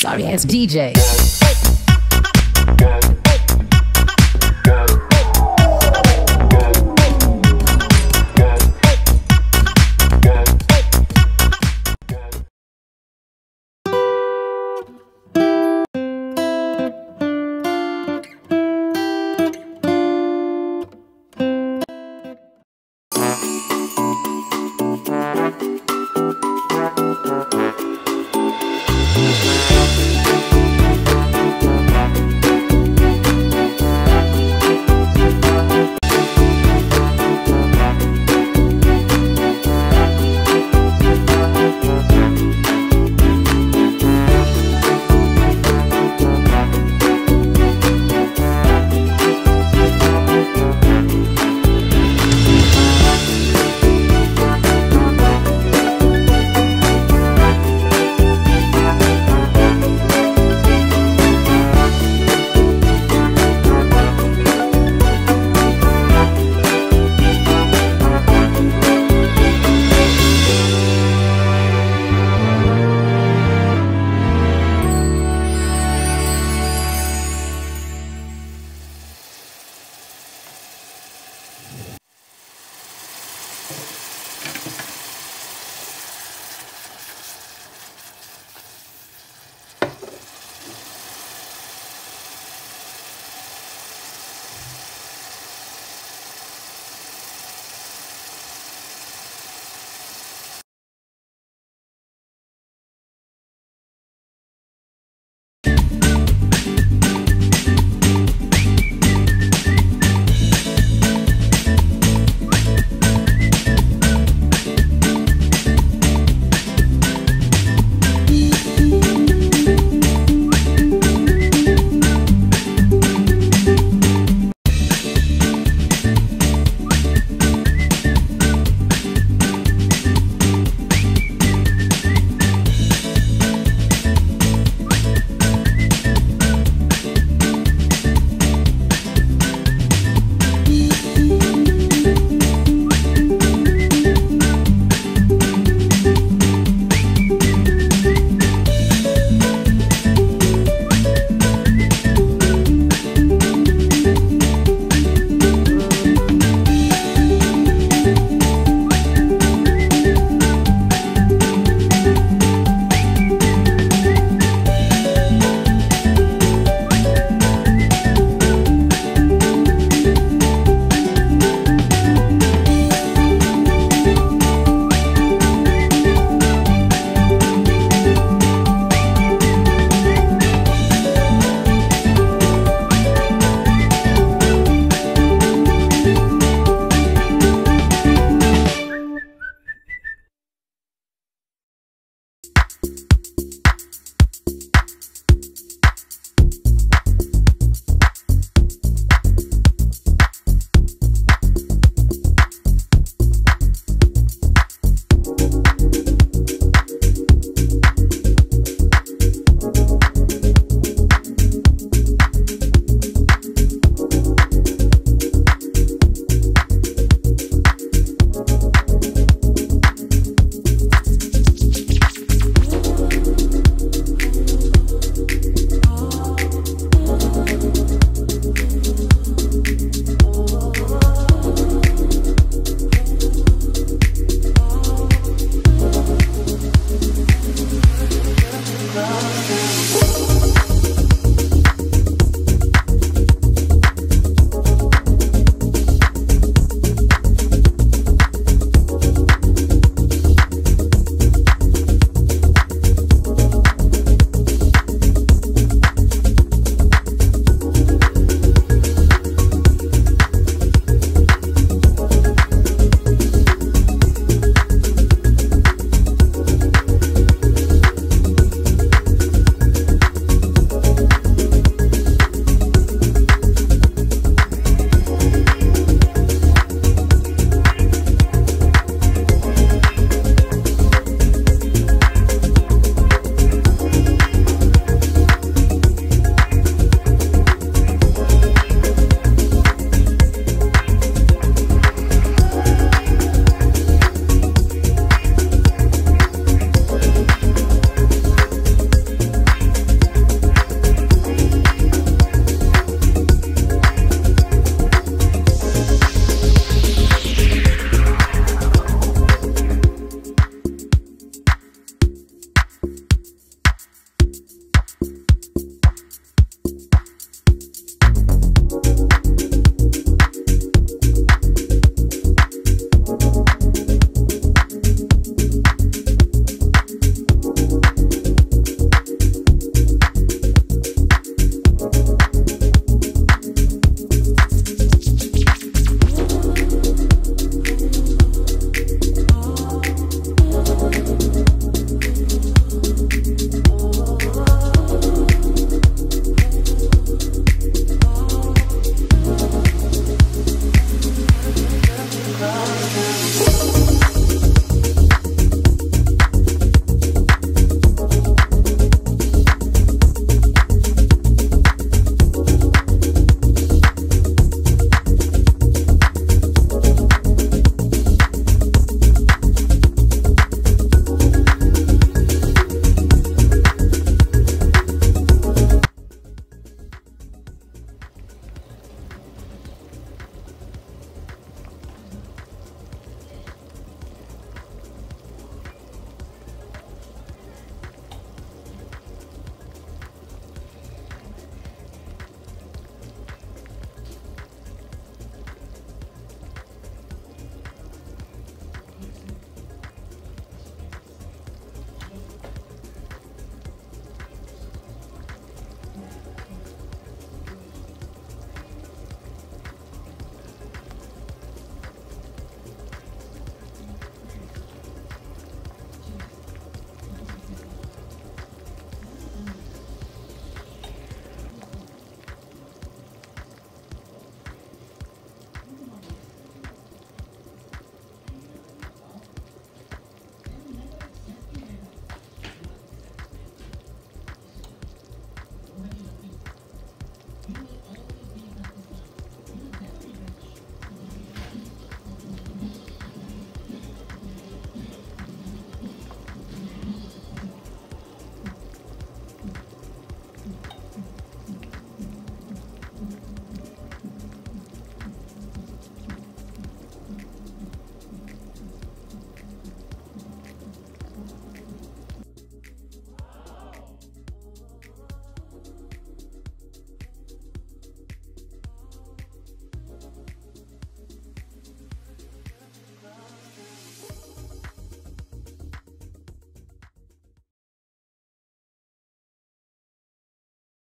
Sorry ass DJ.